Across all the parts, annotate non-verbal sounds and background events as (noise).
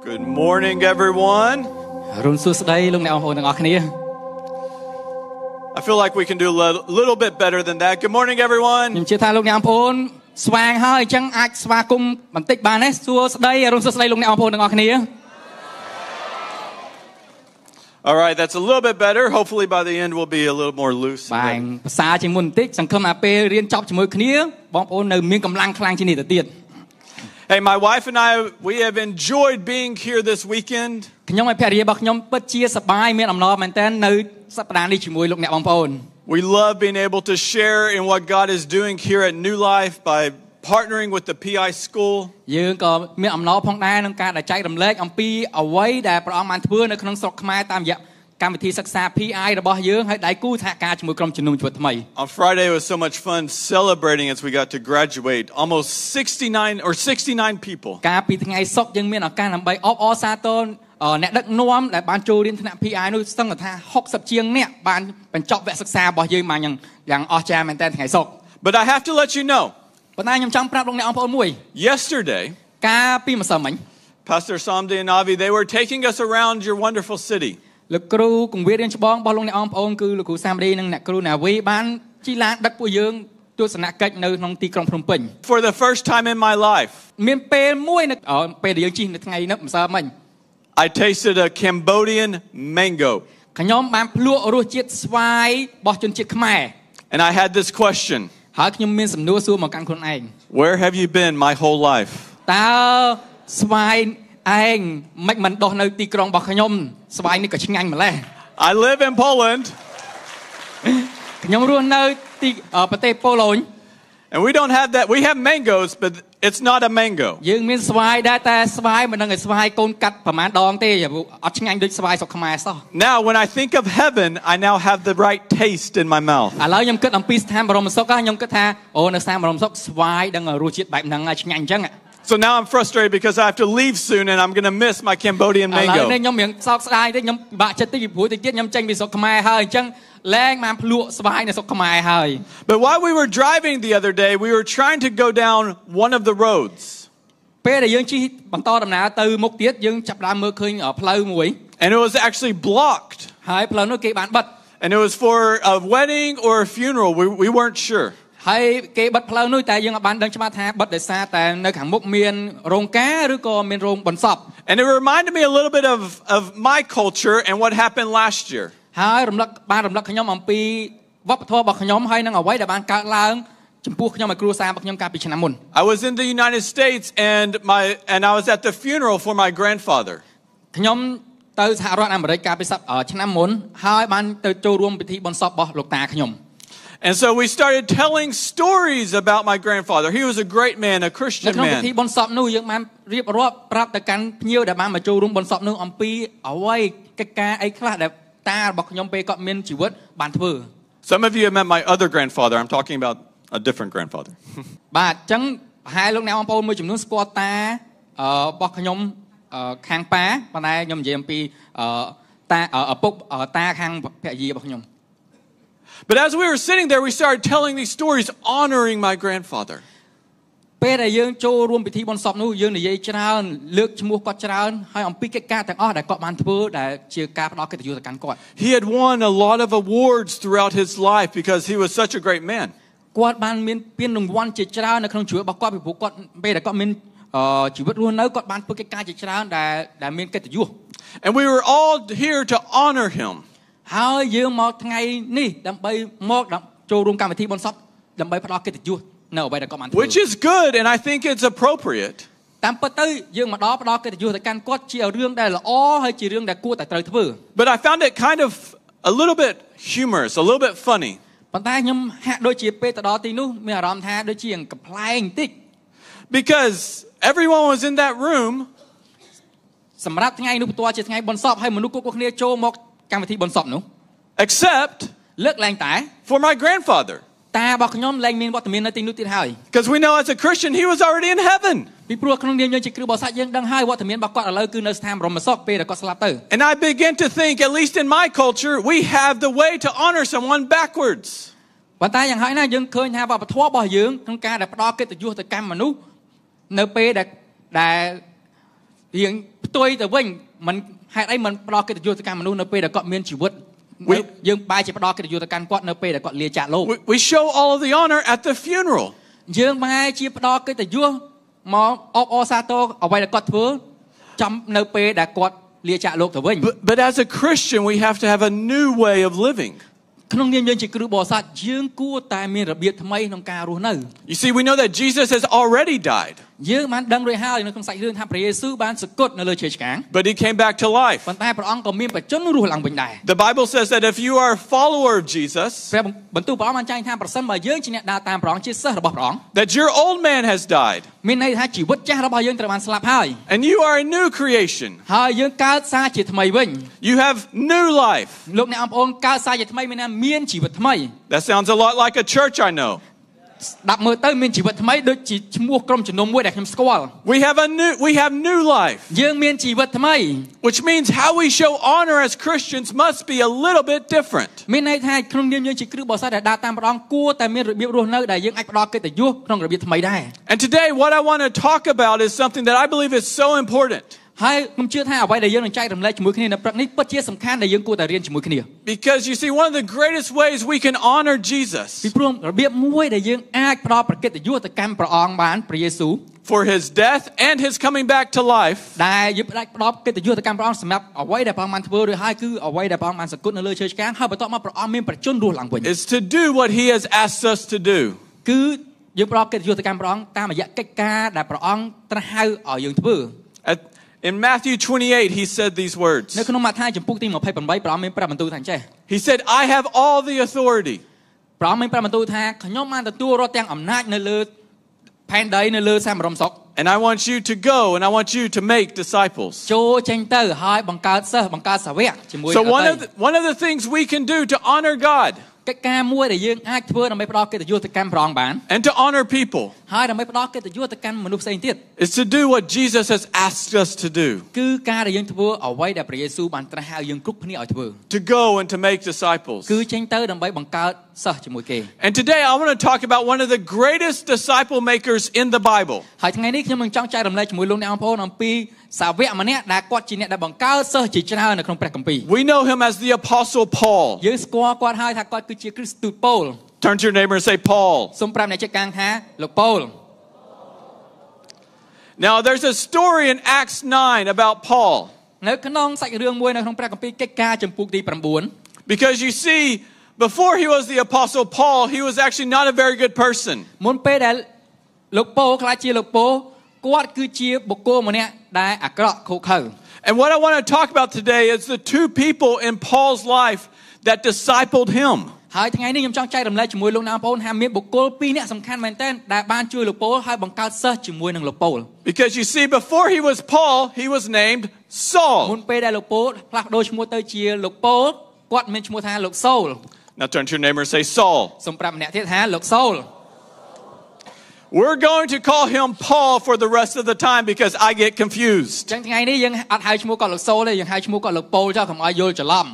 Good morning, everyone. រុនសួស្តីលោកអ្នកបងប្អូនទាំងអស់គ្នា I feel like we can do a lit- little bit better than that. Good morning, ខ្ញុំ everyone. ជឿថាលោកអ្នកបងប្អូនស្វាងហើយអញ្ចឹងអាចស្វាគមន៍បន្តិចបានទេសួស្តីរុនសួស្តីលោកអ្នកបងប្អូនទាំងអស់គ្នា All right, that's a little bit better. Hopefully, by the end, we'll be a little more loose. បាទភាសាជាងមុនបន្តិចសង្ឃឹមថាពេលរៀនចប់ជាមួយគ្នាបងប្អូននៅមានកម្លាំងខ្លាំងជាងនេះទៅទៀត Hey, my wife and I, we have enjoyed being here this weekend. ខ្ញុំឲ្យភរិយារបស់ខ្ញុំពិតជាសប្បាយមានអំណរមែនទែននៅសប្តាហ៍នេះជាមួយលោកអ្នកបងប្អូន We love being able to share in what God is doing here at New Life by partnering with the PI school. យើងក៏មានអំណរផងដែរក្នុងការដែលចែករំលែកអំពីអ្វីដែលព្រះអង្គបានធ្វើនៅក្នុងស្រុកខ្មែរតាមរយៈ កម្មវិធីសិក្សា PI របស់យើងហើយដៃគូសហការជាមួយក្រុមជំនុំជីវិតថ្មី On Friday, it was so much fun celebrating as we got to graduate. Almost 69 or 69 people. កាលពីថ្ងៃសុក្រយើងមានឱកាសដើម្បីអបអរសាទរអឺអ្នកដឹកនាំដែលបានចូលរៀនថ្នាក់ PI នោះស្ទឹងតែថា60ជាងអ្នកបានបញ្ចប់វគ្គសិក្សារបស់យើងមកយ៉ាងយ៉ាងអស្ចារ្យមែនទែនថ្ងៃសុក្រ But I have to let you know, ប៉ុន្តែខ្ញុំចង់ប្រាប់លោកអ្នកបងប្អូនមួយ yesterday, កាលពីម្សិលមិញ Pastor Samdi and Avi, they were taking us around your wonderful city. លោកគ្រូគង្វាលរៀនច្បងរបស់លោកអ្នកបងប្អូនគឺលោកគ្រូសាមរីនិងអ្នកគ្រូណាវីបានជិះឡានដឹកពួកយើងទស្សនកិច្ចនៅក្នុងទីក្រុងភ្នំពេញ For the first time in my life, មានពេលមួយនៅអឺពេលដែលយើងជិះនៅថ្ងៃនេះម្សិលមិញ I tasted a Cambodian mango. ខ្ញុំបានភ្លក់រសជាតិស្វាយរបស់ជនជាតិខ្មែរ And I had this question ហើយខ្ញុំមានសំណួរសួរមកកាន់ខ្លួនឯង Where have you been my whole life? តើស្វាយ ឯងមិនមិនដោះនៅទីក្រុងរបស់ខ្ញុំស្វាយនេះក៏ឆ្ងាញ់ម្ល៉េះ I live in Poland, ខ្ញុំរស់នៅទីអឺប្រទេសប៉ូឡូញ and we don't have that. We have mangoes, but it's not a mango. យើងមានស្វាយដែរតែស្វាយមិនដឹងឲ្យស្វាយកូនកាត់ប្រហែលដងទេអត់ឆ្ងាញ់ដូចស្វាយស្រុកខ្មែរសោះ Now, when I think of heaven, I now have the right taste in my mouth. ឥឡូវខ្ញុំគិតអំពីស្ថានបរមសុខខ្ញុំគិតថាអូនៅស្ថានបរមសុខស្វាយដឹងរសជាតិបែបហ្នឹងឆ្ងាញ់អញ្ចឹង So now I'm frustrated because I have to leave soon and I'm going to miss my Cambodian ឥឡូវនេះ mango. ខ្ញុំរៀងសោកស្ដាយតិចខ្ញុំពិបាកចិត្តតិចពីព្រោះតិចទៀតខ្ញុំចេញពីស្រុកខ្មែរហើយអញ្ចឹងលែងបានភ្លក់ស្វាយនៅស្រុកខ្មែរហើយ But while we were driving the other day, we were trying to go down one of the roads. ពេលដែលយើងជិះបន្តដំណើរទៅមុខទៀតយើងចាប់ផ្ដើមមើលឃើញផ្លូវមួយ And it was actually blocked. ហើយផ្លូវនោះគេបានបិទ And it was for a wedding or a funeral. We, we weren't sure. ហើយគេបិទផ្លូវនោះតែយើងអត់បានដឹងច្បាស់ថាបិទដោយសារតែនៅខាងមុខមានរោងការឬក៏មានរោងបន្សព And it reminded me a little bit of, of my culture and what happened last year. ហើយរំលឹកបានរំលឹកខ្ញុំអំពីវប្បធម៌របស់ខ្ញុំហើយនឹងអ្វីដែលបានកើតឡើងចំពោះខ្ញុំឲ្យគ្រួសាររបស់ខ្ញុំកាលពីឆ្នាំមុន I was in the United States and, my, and I was at the funeral for my grandfather. ខ្ញុំទៅសហរដ្ឋអាមេរិកកាលពីសប្តាហ៍ឆ្នាំមុនហើយបានទៅចូលរួមពិធីបុណ្យសពរបស់លោកតាខ្ញុំ And so we started telling stories about my grandfather. He was a great man, a នៅ Christian ក្នុងពិធី man. បុណ្យសពនោះយើងបានរៀបរាប់ប្រាប់ទៅកាន់ភ្ញៀវដែលបានមកចូលរួមបុណ្យសពនោះអំពីអ្វីកិច្ចការអីខ្លះដែលតារបស់ខ្ញុំពេលគាត់មានជីវិតបានធ្វើ Some of you have met my other grandfather. I'm talking about a different grandfather. (laughs) បាទអញ្ចឹងប្រហែលលោកអ្នកបងប្អូនមួយចំនួនស្គាល់តាអឺរបស់ខ្ញុំអឺខាងប៉ាប៉ុន្តែខ្ញុំនិយាយអំពីអឺតាអឺឪពុកអឺតាខាងភរិយារបស់ខ្ញុំ But as we were sitting there, we started telling these stories honoring my grandfather. ពេលដែលយើងចូលរួមពិធីបុណ្យសពនោះយើងនិយាយច្រើនលើកឈ្មោះគាត់ច្រើនហើយអំពីកិច្ចការទាំងអស់ដែលគាត់បានធ្វើដែលជាការផ្ដល់កិត្តិយសទៅកាន់គាត់ He had won a lot of awards throughout his life because he was such a great man. គាត់បានមានពានរង្វាន់ជាច្រើននៅក្នុងជីវិតរបស់គាត់ពីព្រោះគាត់ពេលដែលគាត់មានអឺជីវិតរស់នៅគាត់បានធ្វើកិច្ចការជាច្រើនដែលដែលមានកិត្តិយស And we were all here to honor him. ហើយយើងមកថ្ងៃនេះដើម្បីមកដើម្បីចូលរួមកម្មវិធីបុណ្យសពដើម្បីផ្ដល់កិត្តិយសនៅអ្វីដែលគាត់បានធ្វើ Which is good, and I think it's appropriate. តាមពិតទៅយើងមកដល់ផ្ដល់កិត្តិយសទៅកាន់គាត់ជារឿងដែលល្អហើយជារឿងដែលគួរតែត្រូវធ្វើ But I found it kind of a little bit humorous, a little bit funny. ប៉ុន្តែខ្ញុំហាក់ដូចជាពេលទៅដល់ទីនោះមានអារម្មណ៍ថាដូចជាកំ pl ែងបន្តិច Because everyone was in that room, សម្រាប់ថ្ងៃនោះផ្ទាល់ជាថ្ងៃបុណ្យសពហើយមនុស្សគ្រប់ៗគ្នាចូលមក កម្មវិធីបុណ្យសពនោះ except លើកលែងតែ for my grandfather. តារបស់ខ្ញុំលែងមានវត្តមាននៅទីនោះទៀតហើយ Because we know as a Christian, he was already in heaven. ពីព្រោះក្នុងនាមយើងជាគ្រូបរិស័ទយើងដឹងហើយវត្តមានរបស់គាត់ឥឡូវគឺនៅស្ថានបរមសុខពេលដែលគាត់ស្លាប់ទៅ And I begin to think, at least in my culture, we have the way to honor someone backwards. ប៉ុន្តែយ៉ាងហើយណាយើងឃើញថាវប្បធម៌របស់យើងក្នុងការដែលផ្ដល់កិត្តិយសទៅកម្មមនុស្សនៅពេលដែលដែលរៀង ផ្ទុយទៅវិញมัน ហេតុអីมันផ្ដល់កិត្តិយសទៅកាន់មនុស្សនៅពេលដែលគាត់មានជីវិត We- យើងបែរជាផ្ដល់កិត្តិយសទៅកាន់គាត់នៅពេលដែលគាត់លាចាកលោក We, we show all of the honor at the funeral. យើងបែរជាផ្ដល់កិត្តិយសមកអបអរសាទរអ្វីដែលគាត់ធ្វើចំនៅពេលដែលគាត់លាចាកលោកទៅវិញ But, but as a Christian, we have to have a new way of living. ក្នុងនាមយើងជាគ្រូបរិស័ទយើងគួរតែមានរបៀបថ្មីក្នុងការរស់នៅ You see, we know that Jesus has already died, យើងបានដឹងរួចហើយនៅក្នុងសាច់រឿងថាព្រះយេស៊ូវបានសគត់នៅលើឈើឆ្កាង but he came back to life. ប៉ុន្តែព្រះអង្គក៏មានបច្ចុប្បន្នរស់ឡើងវិញដែរ The Bible says that if you are a follower of Jesus, ព្រះបន្ទូលព្រះអង្គបានចែងថាប្រសិនបើយើងជាអ្នកដើរតាមព្រះអង្គជាសិស្សរបស់ព្រះអង្គ that your old man has died, មានន័យថាជីវិតចាស់របស់យើងត្រូវបានស្លាប់ហើយ and you are a new creation. ហើយយើងកើតសារជាថ្មីវិញ You have new life. លោកអ្នកអង្គប្អូនកើតសារជាថ្មីមានន័យមានជីវិតថ្មី That sounds a lot like a church I know. ស្ដាប់មើលទៅមានជីវិតថ្មីដូចជាឈ្មោះក្រុមជំនុំមួយដែលខ្ញុំស្គាល់ We have a new we have new life, យើងមានជីវិតថ្មី which means how we show honor as Christians must be a little bit different. មានន័យថាក្នុងនាមយើងជាគ្រូបរិស័ទដែលដើរតាមព្រះអង្គគួរតែមានរបៀបរស់នៅដែលយើងអាចផ្ដល់កិត្តិយសក្នុងរបៀបថ្មីដែរ And today what I want to talk about is something that I believe is so important ហើយខ្ញុំជឿថាអ្វីដែលយើងនឹងចែករំលែកជាមួយគ្នានៅព្រឹកនេះពិតជាសំខាន់ដែលយើងគួរតែរៀនជាមួយគ្នា because you see one of the greatest ways we can honor ពី Jesus ព្រោះរបៀបមួយដែលយើងអាចផ្ដល់ប្រកិត្តិយសទៅកាន់ព្រះអង្គបានព្រះយេស៊ូវ for his death and his coming back to life ដែលយើងអាចផ្ដល់កិត្តិយសទៅកាន់ព្រះអង្គសម្រាប់អ្វីដែលព្រះអង្គបានធ្វើរួចហើយគឺអ្វីដែលព្រះអង្គបានសគត់នៅលើឈើឆ្កាងហើយបន្ទាប់មកព្រះអង្គមានប្រជញ្ញរស់ឡើងវិញ is to do what he has asked us to do. គឺយើងផ្ដល់កិត្តិយសទៅកាន់ព្រះអង្គតាមរយៈកិច្ចការដែលព្រះអង្គត្រាស់ហៅឲ្យយើងធ្វើ At, in Matthew 28 he said these words. នៅក្នុងម៉ាថាយចំពុកទី28ព្រះអង្គមានប្រាប់បន្ទូលថាអញ្ចេះ He said, "I have all the authority ព្រះអង្គមានប្រាប់បន្ទូលថាខ្ញុំបានទទួលរាល់ទាំងអំណាចនៅលើផែនដីនៅលើសាមរមសុក and I want you to go and I want you to make disciples." ចូលចេញទៅហើយបង្កើតសិស្សបង្កើតសាវកជាមួយ So នឹង one អ of តី the, one of the things we can do to honor God កិច្ចការមួយដែលយើងអាចធ្វើដើម្បីផ្ដល់កិត្តិយសទៅកាន់ព្រះអង្គបាន and to honor people ហើយដើម្បីផ្ដល់កិត្តិយសទៅកាន់មនុស្សផ្សេងទៀត is to do what Jesus has asked us to do. គឺការដែលយើងធ្វើអ្វីដែលព្រះយេស៊ូវបានត្រាស់ហៅយើងគ្រប់គ្នាឲ្យធ្វើ To go and to make disciples. គឺចេញទៅដើម្បីបង្កើតសិស្សជាមួយគេ And today I want to talk about one of the greatest disciple makers in the Bible. ហើយថ្ងៃនេះខ្ញុំនឹងចង់ចែករំលែកជាមួយលោកអ្នកបងប្អូនអំពី សាវកម្នាក់ដែលគាត់ជាអ្នកដែលបង្កើតសិស្សជាច្រើននៅក្នុងព្រះគម្ពីរ We know him as the apostle Paul. យើងស្គាល់គាត់ហើយថាគាត់គឺជាគ្រីស្ទូតប៉ូល Turn to your neighbor and say Paul. សូមប្រាប់អ្នកជិតខាងថាលោកប៉ូល Now there's a story in Acts 9 about Paul នៅក្នុងសាច់រឿងមួយនៅក្នុងព្រះគម្ពីរកិច្ចការចំពុកទី9 because you see before he was the apostle Paul he was actually not a very good person. មុនពេលដែលលោកប៉ូលខ្លាចជាលោកប៉ូល គាត់គឺជាបុគ្គលម្នាក់ដែលអាក្រក់ខូខើ And what I want to talk about today is the two people in Paul's life that discipled him. ហើយថ្ងៃនេះខ្ញុំចង់ចែករំលែកជាមួយលោកអ្នកបងប្អូនថាមានបុគ្គលពីរនាក់សំខាន់មែនទែនដែលបានជួយលោកប៉ូលហើយបង្កើតសិស្សជាមួយនឹងលោកប៉ូល Because you see before he was Paul he was named មុន Saul. ពេលដែលលោកប៉ូលផ្លាស់ប្ដូរឈ្មោះទៅជាលោកប៉ូលគាត់មានឈ្មោះថាលោកសូល Now turn to your neighbor and say Saul. សូមប្រាប់ម្នាក់ទៀតថាលោកសូល We're going to call him Paul for the rest of the time because I get confused. ចឹងថ្ងៃនេះយើងអត់ហៅឈ្មោះគាត់លោកសូលទេយើងហៅឈ្មោះគាត់លោកប៉ូលចុះកុំឲ្យយល់ច្រឡំ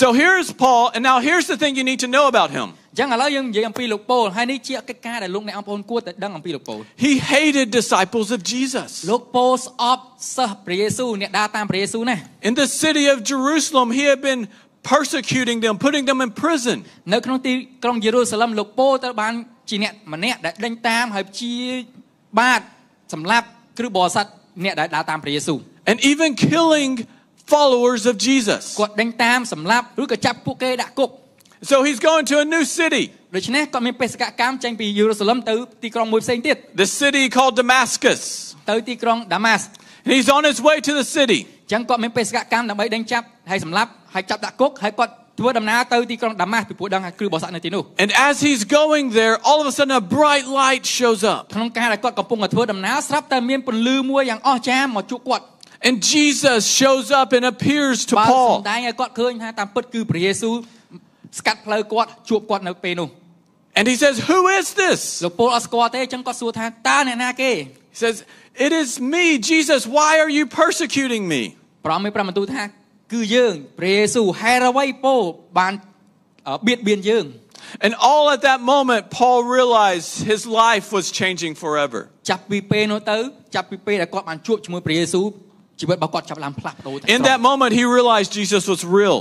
So here's Paul and now here's the thing you need to know about him. ចឹងឥឡូវយើងនិយាយអំពីលោកប៉ូលហើយនេះជាកិច្ចការដែលលោកអ្នកបងប្អូនគួរតែដឹងអំពីលោកប៉ូល He hated disciples of Jesus. លោកប៉ូលស្អប់សិស្សព្រះយេស៊ូវអ្នកដើរតាមព្រះយេស៊ូវណាស់ In the city of Jerusalem, he had been persecuting them, putting them in prison. នៅក្នុងទីក្រុងយេរូសាឡឹមលោកប៉ូលត្រូវបាន ជាអ្នកម្នាក់ដែលដេញតាមហើយព្យាបាទសម្លាប់គ្រឹះបរិស័ទអ្នកដែលដើរតាមព្រះយេស៊ូវ and even killing followers of Jesus. គាត់ដេញតាមសម្លាប់ឬក៏ចាប់ពួកគេដាក់គុក So he's going to a new city, ដូច្នេះគាត់មានបេសកកម្មចេញពីយេរូសាឡឹមទៅទីក្រុងមួយផ្សេងទៀត the city called Damascus. ទៅទីក្រុងដាម៉ាស់ And he's on his way to the city. ចឹងគាត់មានបេសកកម្មដើម្បីដេញចាប់ហើយសម្លាប់ហើយចាប់ដាក់គុកហើយគាត់ ធ្វើដំណើរទៅទីក្រុងដាម៉ាស់ពីព្រោះដឹងថាគ្រឹះបរិស័ទនៅទីនោះ And as he's going there, all of a sudden a bright light shows up. ក្នុងការដែលគាត់កំពុងតែធ្វើដំណើរស្រាប់តែមានពន្លឺមួយយ៉ាងអស្ចារ្យមកជួបគាត់ And Jesus shows up and appears to បើ Paul. សំដែងឲ្យគាត់ឃើញថាតាមពិតគឺព្រះយេស៊ូវស្កាត់ផ្លូវគាត់ជួបគាត់នៅពេលនោះ And he says, Who is this? លោកពលអត់ស្គាល់ទេអញ្ចឹងគាត់សួរថាតើអ្នកណាគេ He says, It is me, Jesus. Why are you persecuting me? ព្រះអង្គមានប្រមាណទូលថាគឺយើងព្រះយេស៊ូវហេតុអ្វីពោលបានអឺបៀតបៀនយើង And all at that moment, Paul realized his life was changing forever. ចាប់ពីពេលនោះទៅចាប់ពីពេលដែលគាត់បានជួបជាមួយព្រះយេស៊ូវ ជីវិតរបស់គាត់ចាប់ផ្ដើមផ្លាស់ប្ដូរទាំង In ស្រុ that ង moment, he realized Jesus was real.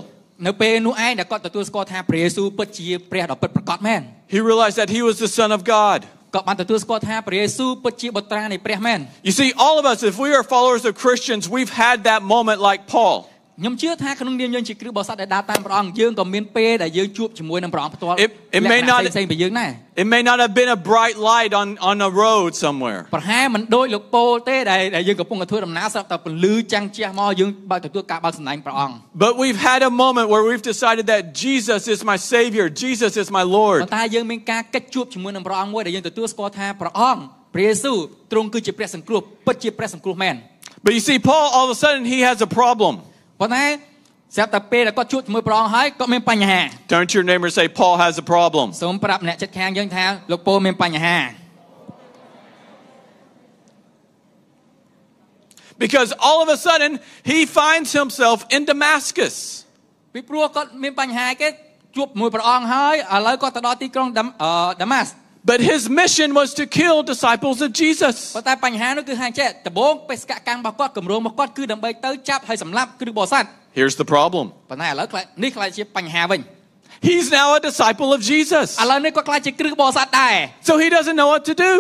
នៅពេលនោះឯងដែលគាត់ទទួលស្គាល់ថាព្រះយេស៊ូវពិតជាព្រះដ៏ពិតប្រាកដមែន He realized that he was the Son of God. គាត់បានទទួលស្គាល់ថាព្រះយេស៊ូវពិតជាបុត្រានៃព្រះមែន You see, all of us, if we are followers of Christians, we've had that moment like Paul. ខ្ញុំជឿថាក្នុងនាមយើងជាគ្រូបរិស័ទដែលដើរតាមព្រះអង្គយើងក៏មានពេលដែលយើងជួបជាមួយនឹងព្រះអង្គផ្ទាល់ It- it លក្ខ may ណៈ not- ផ្សេងៗពីយើងដែរ It may not have been a bright light on, on a road somewhere. ប្រហែលមិនដូចលោកពោលទេដែលដែលយើងកំពុងតែធ្វើដំណើរស្រាប់តែពន្លឺចាំងជះមកយើងបើកទទួលការបើកសម្ដែងព្រះអង្គ But we've had a moment where we've decided that Jesus is my Savior, Jesus is my ប៉ុ Lord. ន្តែយើងមានការកិច្ចជួបជាមួយនឹងព្រះអង្គមួយដែលយើងទទួលស្គាល់ថាព្រះអង្គព្រះយេស៊ូវទ្រង់គឺជាព្រះសង្គ្រោះពិតជាព្រះសង្គ្រោះមែន But you see, Paul, all of a sudden, he has a problem. ប៉ុន្តែស្រាប់តែពេលដែលគាត់ជួបជាមួយព្រះអង្គហើយគាត់មានបញ្ហា Turn to your neighbor and say, Paul has a problem. សូមប្រាប់អ្នកចិត្តខាងយើងថាលោកពោលមានបញ្ហា Because all of a sudden, he finds himself in Damascus. ពីព្រោះគាត់មានបញ្ហាគេជួបជាមួយព្រះអង្គហើយឥឡូវគាត់ទៅដល់ទីក្រុងដាមអឺដាម៉ាស់ But his mission was to kill disciples of Jesus. ប៉ុន្តែបញ្ហានោះគឺហាក់ចេះដំបូងបេសកកម្មរបស់គាត់គម្រោងរបស់គាត់គឺដើម្បីទៅចាប់ហើយសម្លាប់គ្រូបរិស័ទ Here's the problem ប៉ុន្តែឥឡូវខ្លាចនេះខ្លាចជាបញ្ហាវិញ he's now a disciple of Jesus. ឥឡូវនេះគាត់ខ្លាចជាគ្រូបរិស័ទដែរ So he doesn't know what to do.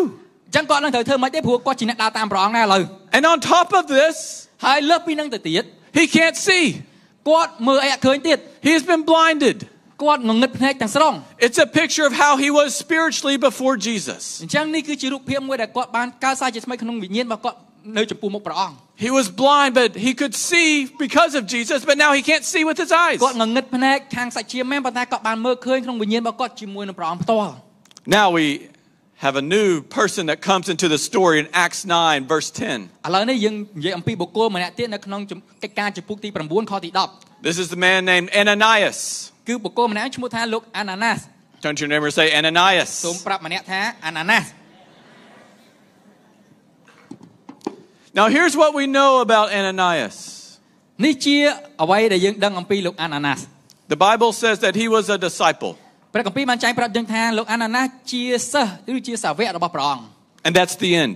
អញ្ចឹងគាត់នឹងត្រូវធ្វើម៉េចទេព្រោះគាត់ជាអ្នកដើរតាមព្រះអង្គដែរឥឡូវ And on top of this, ហើយលើសពីនឹងទៅទៀត he can't see. គាត់មើលអីអត់ឃើញទៀត He's been blinded. គាត់ងងឹតភ្នែកទាំងស្រុង It's a picture of how he was spiritually before Jesus. អញ្ចឹងនេះគឺជារូបភាពមួយដែលគាត់បានកើតសារជាថ្មីក្នុងវិញ្ញាណរបស់គាត់នៅចំពោះមុខព្រះអង្គ He was blind, but he could see because of Jesus, but now he can't see with his eyes. គាត់ងងឹតភ្នែកខាងសាច់ជាមែនប៉ុន្តែគាត់បានមើលឃើញក្នុងវិញ្ញាណរបស់គាត់ជាមួយនឹងព្រះអង្គផ្ទាល់ Now we have a new person that comes into the story in Acts 9, verse 10. ឥឡូវនេះយើងនិយាយអំពីបុគ្គលម្នាក់ទៀតនៅក្នុងចំកិច្ចការចំពុកទី9ខទី This is the man named Ananias. 10គឺបុគ្គលម្នាក់ឈ្មោះថាលោកអាណាណាស Turn to your neighbor and say, Ananias. សូមប្រាប់ម្នាក់ថាអាណាណាស Now, here's what we know about Ananias នេះជាអ្វីដែលយើងដឹងអំពីលោកអាណាណាស the Bible says that he was a disciple, ព្រះគម្ពីរបានចែងប្រាប់យើងថាលោកអាណាណាសជាសិស្សឬជាសាវករបស់ព្រះអង្គ and that's the end.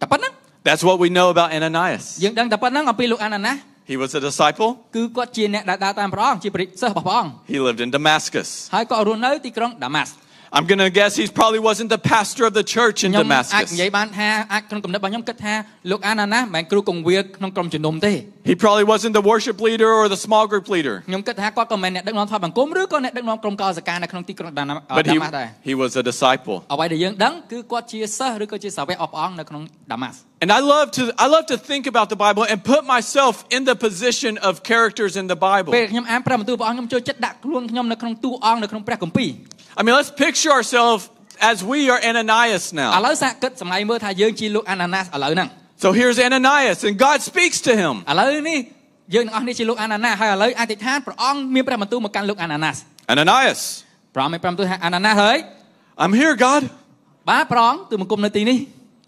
តែប៉ុណ្្នឹង That's what we know about Ananias. យើងដឹងតែប៉ុណ្្នឹងអំពីលោកអាណាណាស He was a disciple, គឺគាត់ជាអ្នកដែលដើរតាមព្រះអង្គជាព្រះសិស្សរបស់ព្រះអង្គ he lived in Damascus. ហើយក៏រស់នៅទីក្រុងដាម៉ាស់ I'm going to guess he probably wasn't the pastor of the church in ខ្ញុំអាច Damascus. និយាយបានថាអាចក្នុងកំណត់របស់ខ្ញុំគិតថាលោកអាណាណាសមិនមែនគ្រូកងវាលក្នុងក្រុមជំនុំទេ He probably wasn't the worship leader or the small group leader, ខ្ញុំគិតថាគាត់ក៏មិនមែនអ្នកដឹកនាំថ្វាយបង្គំឬក៏អ្នកដឹកនាំក្រុមកោសកានៅក្នុងទីក្រុងដាណា but ដា he, ម៉ាស់ដែរ he was a disciple. អ្វីដែលយើងដឹងគឺគាត់ជាសិស្សឬក៏ជាសាវកអបអរនៅក្នុងដាម៉ាស់ And I love to I love to think about the Bible and put myself in the position of characters in the Bible. ពេលខ្ញុំអានព្រះបន្ទូលព្រះអង្គខ្ញុំចូលចិត្តដាក់ខ្លួនខ្ញុំនៅក្នុងតួអង្គនៅក្នុងព្រះគម្ពីរ I mean, let's picture ourselves as we are Ananias ឥ now. ឡូវសាកគិតសម្លៃមើលថាយើងជាលោកអាណាណាសឥឡូវហ្នឹង So here's Ananias, and God speaks to him. ឥឡូវនេះយើងទាំងអស់នេះជាលោកអាណាណាសហើយឥឡូវអធិដ្ឋានព្រះអង្គមានព្រះបន្ទូលមកកាន់លោកអាណាណាស Ananias, ព្រះអង្គមានព្រះបន្ទូលថាអាណាណាសហើយ I'm here, God. បាទព្រះអង្គទូលមកគុំនៅទីនេះ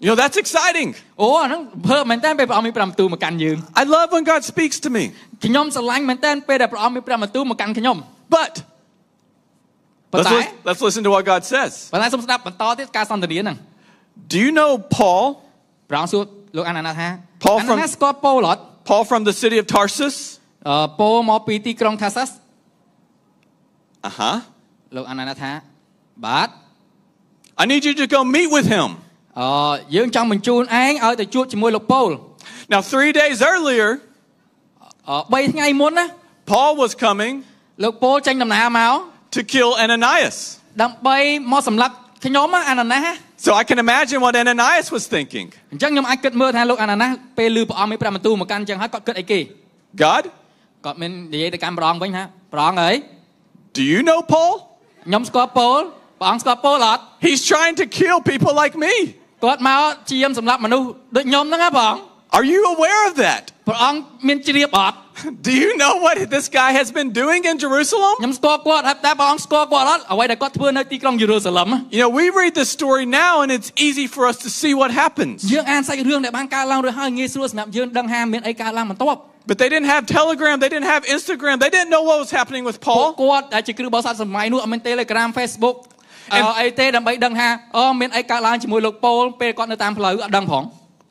You know, that's exciting. អូអាហ្នឹងភើបមែនតើពេលព្រះអង្គមានព្រះបន្ទូលមកកាន់យើង I love when God speaks to me. ខ្ញុំស្រឡាញ់មែនតើពេលដែលព្រះអង្គមានព្រះបន្ទូលមកកាន់ខ្ញុំ But ប៉ុន្ let's, តែ lis- let's listen to what God says. ប៉ុន្តែសូមស្ដាប់បន្តទៀតការសន្ទនាហ្នឹង Do you know Paul? ព្រះអង្គសួរ លោកអាណាណាសថា Paul អា from- ណាណាសស្គាល់ប៉ូលអត់ Paul from the city of Tarsus? អឺប៉ូមកពីទីក្រុងថាសាស Uh huh. លោកអាណាណាសថាបាទ I need you to go meet with him. អឺយើងចង់បញ្ជូនឯងឲ្យទៅជួបជាមួយលោកប៉ូល Now, three days earlier, អឺ3ថ្ងៃមុនណា Paul was coming លោកប៉ូលចេញដំណើរមក to kill Ananias. ដើម្បីមកសម្លាប់ ខ្ញុំណាអាណាណាស So I can imagine what Ananias was thinking. អញ្ចឹងខ្ញុំអាចគិតមើលថាលោកអាណាណាសពេលឮព្រះអង្គមានព្រះបន្ទូលមកកាន់អញ្ចឹងហើយគាត់គិតអីគេ God, គាត់មាននិយាយទៅកាន់ព្រះអង្គវិញថាព្រះអង្គអើយ do you know Paul? ខ្ញុំស្គាល់ប៉ូលព្រះអង្គស្គាល់ប៉ូលអត់ He's trying to kill people like me. គាត់មកជាយាមសម្រាប់មនុស្សដូចខ្ញុំហ្នឹងណាព្រះអង្គ Are you aware of that? ព្រះអង្គមានជ្រាបអត់ Do you know what this guy has been doing in Jerusalem? ខ្ញុំស្គាល់គាត់ហើយតែព្រះអង្គស្គាល់គាត់អត់អ្វីដែលគាត់ធ្វើនៅទីក្រុងយេរូសាឡឹមណា You know, we read this story now and it's easy for us to see what happens. យើងអានសាច់រឿងដែលបានកើតឡើងរួចហើយងាយស្រួលសម្រាប់យើងដឹងថាមានអីកើតឡើងបន្ទាប់ But they didn't have Telegram, they didn't have Instagram, they didn't know what was happening with ពួក Paul. គាត់ដែលជាគ្រូបោះសាស្ត្រសម័យនោះអត់មាន Telegram Facebook អ Em- ឺអីទេដើម្បីដឹងថាអូមានអីកើតឡើងជាមួយលោកប៉ូលពេលគាត់នៅតាមផ្លូវអត់ដឹងផង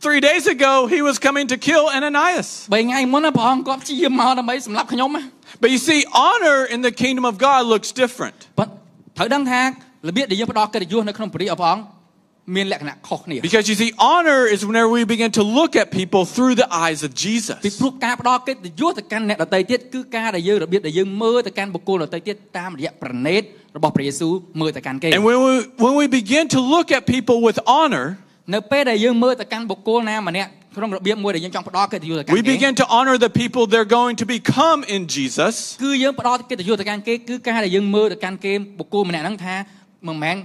Three days ago, he was coming to kill Ananias. 3ថ្ងៃមុនណាព្រះអង្គក៏ព្យាយាមមកដើម្បីសម្លាប់ខ្ញុំណា But you see, honor in the kingdom of God looks different. ប៉ុន្តែត្រូវដឹងថារបៀបដែលយើងផ្ដល់កិត្តិយសនៅក្នុងព្រះរាជរបស់ព្រះអង្គមានលក្ខណៈខុសគ្នា Because you see, honor is whenever we begin to look at people through the eyes of ពី Jesus. ព្រោះការផ្ដល់កិត្តិយសទៅកាន់អ្នកដទៃទៀតគឺការដែលយើងរបៀបដែលយើងមើលទៅកាន់បុគ្គលដទៃទៀតតាមរយៈប្រណេតរបស់ព្រះយេស៊ូវមើលទៅកាន់គេ And when we, when we begin to look at people with honor, នៅពេលដែលយើងមើលទៅកាន់បុគ្គលណាម្នាក់ក្នុងរបៀបមួយដែលយើងចង់ផ្ដល់កិត្តិយសទៅកាន់ we គេ begin to honor the people they're going to become in Jesus. គឺយើងផ្ដល់កិត្តិយសទៅកាន់គេគឺការដែលយើងមើលទៅកាន់គេបុគ្គលម្នាក់ហ្នឹងថាមិនមែន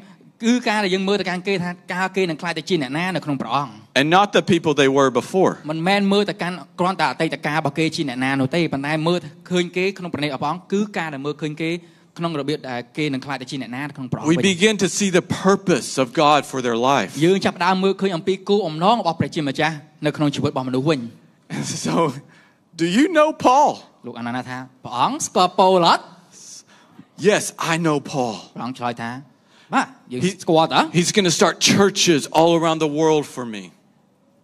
គឺការដែលយើងមើលទៅកាន់គេថាការគេនឹងខ្លាចទៅជាអ្នកណានៅក្នុងព្រះអង្គ And not the people they were before. មិនមែនមើលទៅកាន់គ្រាន់តែអតីតកាលរបស់គេជាអ្នកណានោះទេប៉ុន្តែមើលឃើញគេក្នុងព្រះនេតរបស់ព្រះអង្គគឺការដែលមើលឃើញគេ ក្នុងរបៀបដែលគេនឹងខ្លាចទៅជាអ្នកណាក្នុងព្រះអង្គ We វិញ begin to see the purpose of God for their life. យើងចាប់ផ្ដើមមើលឃើញអំពីគោលអំណងរបស់ព្រះជាម្ចាស់នៅក្នុងជីវិតរបស់មនុស្សវិញ (laughs) So, do you know Paul? លោកអាណាណាថាព្រះអង្គស្គាល់ប៉ូលអត់ Yes, I know Paul. ព្រះអង្គឆ្លើយថាបាទយើង He- ស្គាល់តើ He's going to start churches all around the world for me.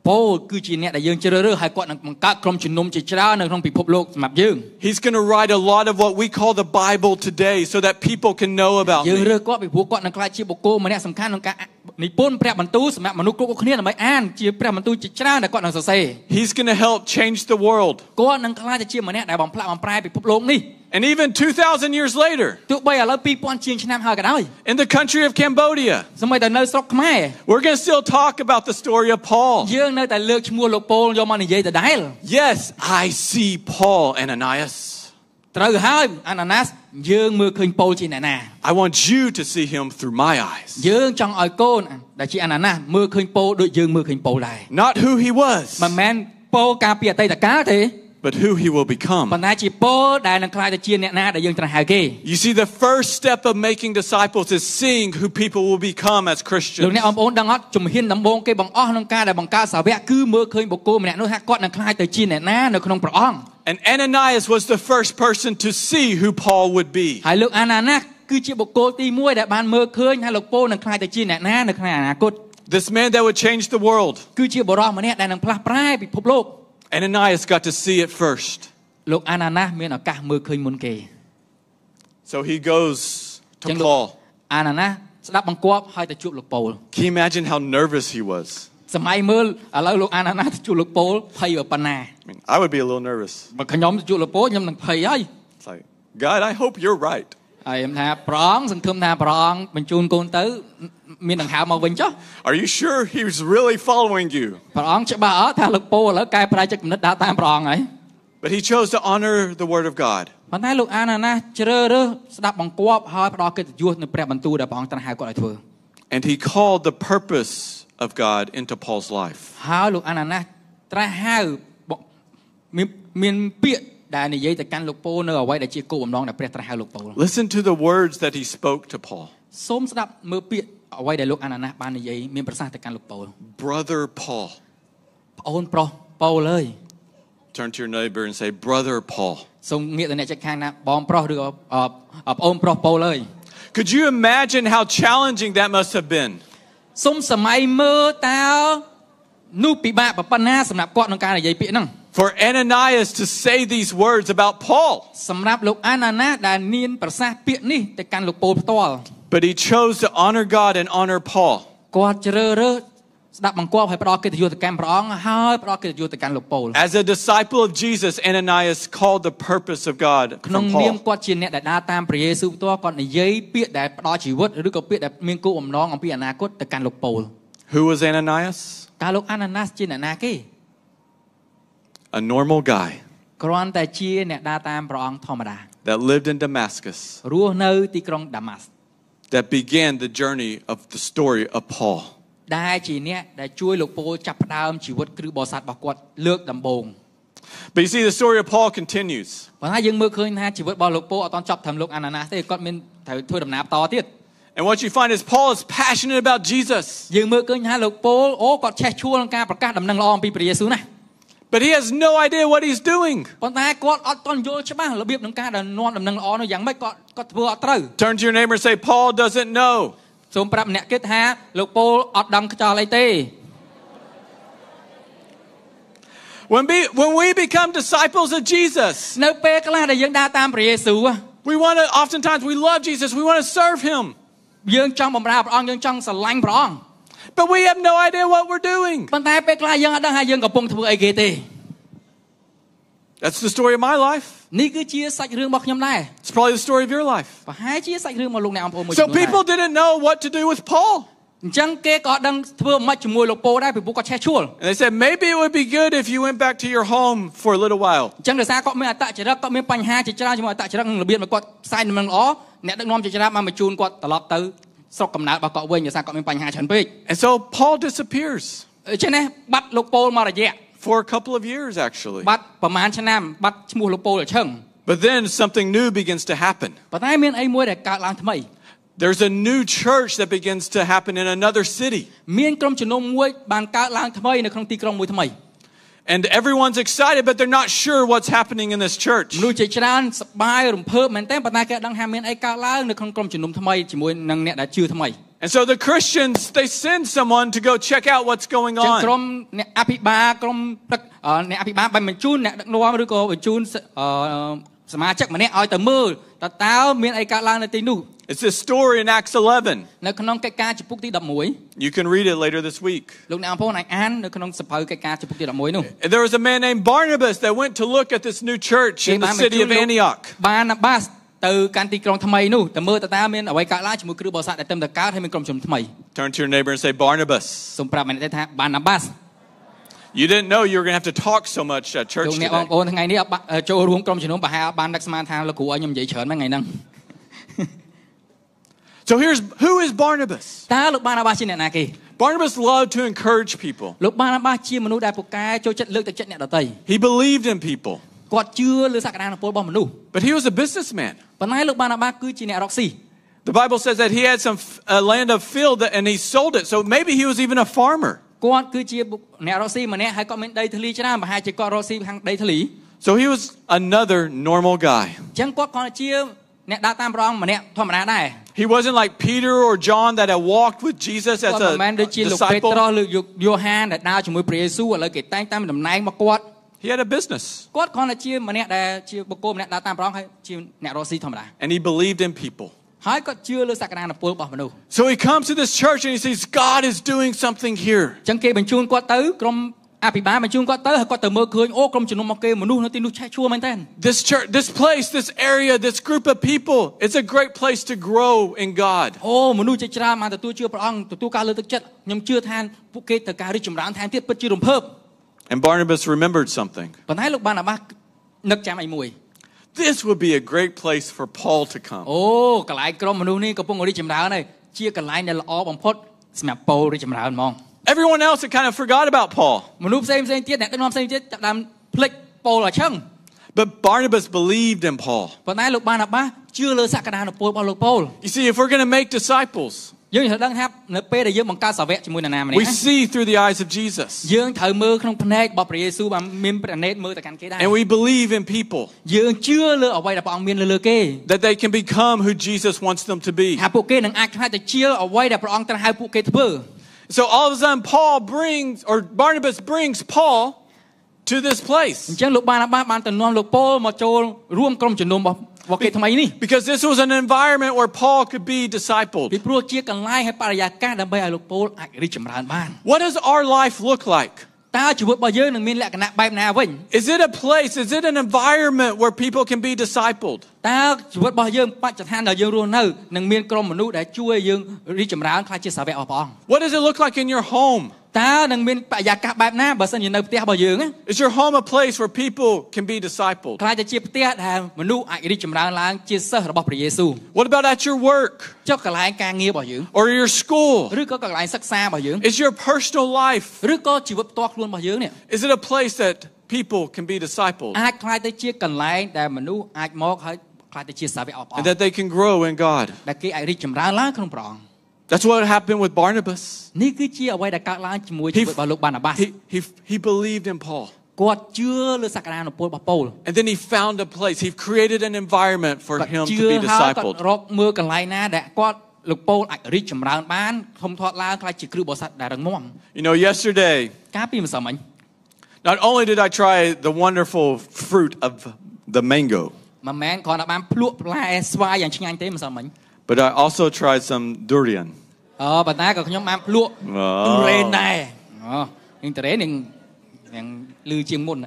ប៉ូលគឺជាអ្នកដែលយើងជ្រើសរើសហើយគាត់នឹងបង្កើតក្រុមជំនុំជាច្រើននៅក្នុងពិភពលោកសម្រាប់យើង He's going to write a lot of what we call the Bible today so that people can know about យើង me. រើសគាត់ពីព្រោះគាត់នឹងក្លាយជាបុគ្គលម្នាក់សំខាន់ក្នុងការនិពន្ធព្រះបន្ទូលសម្រាប់មនុស្សគ្រប់ៗគ្នាដើម្បីអានជាព្រះបន្ទូលជាច្រើនដែលគាត់នឹងសរសេរ He's going to help change the world. គាត់នឹងក្លាយទៅជាម្នាក់ដែលបំផ្លាក់បំប្រែពិភពលោកនេះ And even 2,000 years later, ទោះបីឥឡូវ2000ជាងឆ្នាំហើយក៏ដោយ in the country of Cambodia, សម្បីតែនៅស្រុកខ្មែរ we're going to still talk about the story of Paul. យើងនៅតែលើកឈ្មោះលោកប៉ូលយកមកនិយាយដដែល Yes, I see Paul, Ananias. ត្រូវហើយអាណាណាសយើងមើលឃើញប៉ូលជាអ្នកណា I want you to see him through my eyes. យើងចង់ឲ្យកូនដែលជាអាណាណាសមើលឃើញប៉ូលដូចយើងមើលឃើញប៉ូលដែរ Not who he was, មិនមែនប៉ូលកាលពីអតីតកាលទេ but who he will become. ប៉ុន្តែជាប៉ូលដែលនឹងក្លាយទៅជាអ្នកណាដែលយើងត្រូវហៅគេ You see, the first step of making disciples is seeing who people will become as លោក Christians. អ្នកបងប្អូនដឹងអត់ជំហានដំបូងគេបង្អស់ក្នុងការដែលបង្កើតសាវកគឺមើលឃើញបុគ្គលម្នាក់នោះថាគាត់នឹងក្លាយទៅជាអ្នកណានៅក្នុងព្រះអង្គ And Ananias was the first person to see who Paul would be. ហើយលោកអាណាណាគឺជាបុគ្គលទី1ដែលបានមើលឃើញថាលោកប៉ូលនឹងក្លាយទៅជាអ្នកណានៅក្នុងអនាគត This man that would change the world. គឺជាបរិសម្នាក់ដែលនឹងផ្លាស់ប្រែពិភពលោក Ananias got to see it first. លោកអាណាណាមានឱកាសមើលឃើញមុនគេ So he goes ចឹង to លោក Paul. អាណាណាស្ដាប់បង្គាប់ហើយទៅជួបលោកប៉ូល Can you imagine how nervous he was? សម័យមើលឥឡូវលោកអាណាណាទៅជួបលោកប៉ូលភ័យប៉ុណ្ណា I mean, I would be a little nervous. បើខ្ញុំទៅជួបលោកប៉ូលខ្ញុំនឹងភ័យហើយ It's like, God, I hope you're right. ហើយខ្ញុំថាប្រងសង្ឃឹមថាប្រងបញ្ជូនកូនទៅមានដង្ហើមមកវិញចុះ Are you sure he's really following you? ព្រះអង្គច្បាស់អត់ថាលោកពូឥឡូវកែប្រែចិត្តគំនិតដើរតាមព្រះអង្គហើយ But he chose to honor the word of God. ប៉ុន្តែលោកអាណាណាជ្រើសរើសស្ដាប់បង្គាប់ហើយផ្ដល់កិត្តិយសនៅព្រះបន្ទូលដែលព្រះអង្គត្រាស់ហៅគាត់ឲ្យធ្វើ And he called the purpose of God into Paul's life. ហើយលោកអាណាណាត្រាស់ហៅបមានមានពាក្យ ដែលនិយាយទៅកាន់លោកពូនៅអ្វីដែលជាគោលបំណងដែលព្រះត្រាស់ហៅលោកពូ Listen to the words that he spoke to Paul. សូមស្ដាប់មើលពាក្យអ្វីដែលលោកអាណាណាបាននិយាយមានប្រសាសន៍ទៅកាន់លោកពូ Brother Paul. ប្អូនប្រុសពូលអើយ Turn to your neighbor and say, Brother Paul. សូមងាកទៅអ្នកជិតខាងណាបងប្រុសឬក៏អអប្អូនប្រុសពូលអើយ Could you imagine how challenging that must have been? សុំសម័យមើលតើនោះពិបាកប៉ុណ្ណាសម្រាប់គាត់ក្នុងការនិយាយពាក្យហ្នឹង For Ananias to say these words about Paul. សម្រាប់លោកអាណាណាដែលមានប្រសាសន៍ពាក្យនេះទៅកាន់លោកពូលផ្ទាល់ But he chose to honor God and honor Paul. គាត់ជ្រើសរើសស្ដាប់បង្គាប់ហើយផ្ដល់កិត្តិយសទៅកាន់ព្រះអង្គហើយផ្ដល់កិត្តិយសទៅកាន់លោកពូល As a disciple of Jesus, Ananias called the purpose of God ក្នុង from នាម Paul. គាត់ជាអ្នកដែលដើរតាមព្រះយេស៊ូវផ្ទាល់គាត់និយាយពាក្យដែលផ្ដល់ជីវិតឬក៏ពាក្យដែលមានគោលបំណងអំពីអនាគតទៅកាន់លោកពូល Who was Ananias? តើលោកអាណាណាសជាអ្នកណាគេ A normal guy គ្រាន់តែជាអ្នកដើរតាមព្រះអង្គធម្មតា that lived in Damascus រស់នៅទីក្រុងដាម៉ាស់ that began the journey of the story of Paul. ដែលជាអ្នកដែលជួយលោកពូលចាប់ផ្ដើមជីវិតគ្រឹះបរិស័ទរបស់គាត់លើកដំបូង But you see, the story of Paul continues. ប៉ុន្តែយើងមើលឃើញថាជីវិតរបស់លោកពូលអត់ទាន់ចប់ត្រឹមលោកអាណាណាសទេគាត់មានត្រូវធ្វើដំណើរបន្តទៀត And what you find is Paul is passionate about Jesus, យើងមើលឃើញថាលោកពូលអូគាត់ឆេះឆួលក្នុងការប្រកាសដំណឹងល្អអំពីព្រះយេស៊ូវណាស់ but he has no idea what he's doing. ប៉ុន្តែគាត់អត់ទាន់យល់ច្បាស់របៀបក្នុងការដែលនាំដំណឹងល្អនោះយ៉ាងម៉េចគាត់គាត់ធ្វើអត់ត្រូវ Turn to your neighbor and say, Paul doesn't know. សូមប្រាប់ម្នាក់គិតថាលោកពូលអត់ដឹងខ្យល់អីទេ When, be, when we become disciples of Jesus, នៅពេលខ្លះដែលយើងដើរតាមព្រះយេស៊ូវ we want to, oftentimes, we love Jesus, we want to serve him, យើងចង់បម្រើព្រះអង្គយើងចង់ស្រឡាញ់ព្រះអង្គ but we have no idea what we're doing. ប៉ុន្តែពេលខ្លះយើងអត់ដឹងថាយើងកំពុងធ្វើអីគេទេ That's the story of my life. នេះគឺជាសាច់រឿងរបស់ខ្ញុំដែរ It's probably the story of your life. ប្រហែលជាសាច់រឿងរបស់លោកអ្នកអង្គប្អូនមួយចំ So នួនដែរ people didn't know what to do with Paul. អញ្ចឹងគេក៏ដឹងធ្វើមិនជាមួយលោកពោដែរពីព្រោះគាត់ឆេះឈួល And they said, maybe it would be good if you went back to your home for a little while. អញ្ចឹងដោយសារគាត់មានអត្តចរិតគាត់មានបញ្ហាជាច្រើនជាមួយអត្តចរិតនិងរបៀបរបស់គាត់ផ្សាយដំណឹងល្អអ្នកដឹកនាំជាច្រើនបានបញ្ជូនគាត់ត្រឡប់ទៅ ស្រុកកំណើតរបស់គាត់វិញដោយសារគាត់មានបញ្ហាច្រើនពេក And so Paul disappears ដូច្នេះបាត់លោកពោលមករយៈ for a couple of years, actually. បាត់ប្រហែលឆ្នាំបាត់ឈ្មោះលោកពោលឲ្យឈឹង But then something new begins to happen. ប៉ុន្តែមានអីមួយដែលកើតឡើងថ្មី There's a new church that begins to happen in another city. មានក្រុមជំនុំមួយបានកើតឡើងថ្មីនៅក្នុងទីក្រុងមួយថ្មី And everyone's excited, but they're not sure what's happening in this church. មនុស្សជាច្រើនសប្បាយរំភើបមែនទែនប៉ុន្តែគេអត់ដឹងថាមានអីកើតឡើងនៅក្នុងក្រុមជំនុំថ្មីជាមួយនឹងអ្នកដែលជឿថ្មី And so the Christians, they send someone to go check out what's going ចឹងក្រុ on. មអ្នកអភិបាលក្រុមដឹកអឺអ្នកអភិបាលបានបញ្ជូនអ្នកដឹកនាំឬក៏បញ្ជូន សអឺសមាជិកម្នាក់ឲ្យទៅមើលតើតើមានអីកើតឡើងនៅទីនោះ It's this story in Acts 11. នៅក្នុងកិច្ចការចំពុកទី11 You can read it later this week. លោកអ្នកអង្គប្អូនអាចអាននៅក្នុងសភៅកិច្ចការចំពុកទី11នោះ And there was a man named Barnabas that went to look at this new church គេ in the បាន city of Antioch. បានណាបាសទៅកាន់ទីក្រុងថ្មីនោះទៅមើលតើតើមានអ្វីកើតឡើងជាមួយគ្រូបរិស័ទដែលទៅតែកើតហើយមានក្រុមជំនុំថ្មី Turn to your neighbor and say, Barnabas. សូមប្រាប់ម្នាក់ទៀតថាបានណាបាស You didn't know you were going to have to talk so much at លោក church អ្នកបង today. ប្អូនថ្ងៃនេះអត់បាក់ចូលរួមក្រុមជំនុំប្រហែលអត់បានដឹកស្មានថាលោកគ្រូឲ្យខ្ញុំនិយាយច្រើនមែនថ្ងៃហ្នឹង So here's who is Barnabas? តើលោកបានណាបាសជាអ្នកណាគេ Barnabas loved to encourage people. លោកបានណាបាសជាមនុស្សដែលពូកែចូលចិត្តលើកទឹកចិត្តអ្នកដទៃ He believed in people. គាត់ជឿលើសក្តានុពលរបស់មនុស្ស But he was a businessman. ប៉ុន្តែលោកបានណាបាសគឺជាអ្នករកស៊ី The Bible says that he had some uh, land of field that, and he sold it. So maybe he was even a farmer. គាត់គឺជាអ្នករកស៊ីម្នាក់ហើយគាត់មានដីធ្លីច្រើនប្រហែលជាគាត់រកស៊ីខាងដីធ្លី So he was another normal guy. អញ្ចឹងគាត់គ្រាន់តែជាអ្នកដើរតាមព្រះអង្គម្នាក់ធម្មតាដែរ He wasn't like Peter or John that had walked with Jesus គាត់ as មិន a មែនដូចជាលោកពេត្រុស disciple. ឬយូហានដែលដើរជាមួយព្រះយេស៊ូវឥឡូវគេតែងតាមតំណែងមកគាត់ He had a business គាត់គ្រាន់តែជាម្នាក់ដែលជាបុគ្គលម្នាក់ដើរតាមព្រះអង្គហើយជាអ្នករកស៊ីធម្មតា and heប believed in people. ហើយគាត់ជឿលើសក្តានុពលរបស់មនុស្ស So he comes to this church and he sees God is doing something here. អញ្ចឹងគេបញ្ជូនគាត់ទៅក្រុមអភិបាលបញ្ជូនគាត់ទៅហើយគាត់ទៅមើលឃើញអូក្រុមជំនុំមកគេមនុស្សនៅទីនោះឆេះឈួរមែនតើ This church, this place, this area, this group of people, it's a great place to grow in God. អូមនុស្សជាច្រើនបានទទួលជឿព្រះអង្គទទួលការលើកទឹកចិត្តខ្ញុំជឿថាពួកគេត្រូវការរីកចម្រើនថែមទៀតពិតជារំភើប And Barnabas remembered something. ប៉ុន្តែលោកបានអាបាសនឹកចាំអីមួយ This would be a great place for Paul to come. អូកន្លែងក្រុមមនុស្សនេះកំពុងរីកចម្រើនហើយជាកន្លែងដែលល្អបំផុតសម្រាប់ប៉ូលរីកចម្រើនហ្មង Everyone else had kind of forgot about Paul. មនុស្សផ្សេងផ្សេងទៀតអ្នកដឹកនាំផ្សេងទៀតចាប់ផ្ដើមភ្លេចប៉ូលឲ្យឆឹង But Barnabas believed in Paul. ប៉ុន្តែលោកបានអាបាសជឿលើសក្តានុពលរបស់លោកប៉ូល You see, if we're going to make disciples, យើងត្រូវដឹងថានៅពេលដែលយើងបង្កើតសាវកជាមួយនរណាម្នាក់ we ណា see through the eyes of Jesus យើងត្រូវមើលក្នុងភ្នែករបស់ព្រះយេស៊ូវបានមានព្រះនេតមើលទៅកាន់គេដែរ and we believe in people យើងជឿលើអ្វីដែលព្រះអង្គមានលើលើគេ that they can become who Jesus wants them to be. ថាពួកគេនឹងអាចខ្លាចទៅជាអ្វីដែលព្រះអង្គត្រូវហៅពួកគេធ្វើ So all of a sudden, Paul brings, or Barnabas brings Paul to this អ place ញ្ចឹងលោកបានអាបាសបានទៅនាំលោកប៉ូលមកចូលរួមក្រុមជំនុំរបស់ របស់គេថ្មីនេះ because this was an environment where Paul could be discipled. ពីព្រោះជាកន្លែងហើយបរិយាកាសដើម្បីឲ្យលោកប៉ូលអាចរីកចម្រើនបាន What does our life look like? តើជីវិតរបស់យើងនឹងមានលក្ខណៈបែបណាវិញ Is it a place, is it an environment where people can be discipled? តើជីវិតរបស់យើងបច្ចុប្បន្នដែលយើងរស់នៅនឹងមានក្រុមមនុស្សដែលជួយយើងរីកចម្រើនខ្លាចជាសាវករបស់ព្រះអង្គ What does it look like in your home? តើនឹងមានបរិយាកាសបែបណាបើសិនជានៅផ្ទះរបស់យើងណា Is your home a place where people can be discipled? ខ្លាចទៅជាផ្ទះដែលមនុស្សអាចរីកចម្រើនឡើងជាសិស្សរបស់ព្រះយេស៊ូវ What about at your work ចុះកន្លែងការងាររបស់យើង or your school? ឬក៏កន្លែងសិក្សារបស់យើង Is your personal life, ឬក៏ជីវិតផ្ទាល់ខ្លួនរបស់យើងនេះ is it a place that people can be discipled អាចខ្លាចទៅជាកន្លែងដែលមនុស្សអាចមកហើយខ្លាចទៅជាសាវករបស់ព្រះ and អង្គ that they can grow in God? ដែលគេអាចរីកចម្រើនឡើងក្នុងព្រះអង្គ That's what happened with Barnabas. នេះគឺជាអ្វីដែលកើតឡើងជាមួយជីវិតរបស់លោកបានអាបាស He, he, he believed in Paul. គាត់ជឿលើសក្តានុពលរបស់ប៉ូល And then he found a place. He created an environment for គាត់ him ជឿ to be ហើយគាត់ discipled. រកមើលកន្លែងណាដែលគាត់លោកប៉ូលអាចរីកចម្រើនបានធំធាត់ឡើងខ្លាចជាគ្រឹះបរិស័ទដែលរឹងមាំ You know, yesterday, កាលពីម្សិលមិញ Not only did I try the wonderful fruit of the mango, មិនមែនគ្រាន់តែបានភ្លក់ផ្លែស្វាយយ៉ាងឆ្ងាញ់ទេមិនសមមិញ but I also tried some durian. អឺប៉ុន្តែក៏ខ្ញុំបានភ្លក់ អូ ទុរេនដែរអូនឹងទុរេននឹងនឹងលឺជាងមុន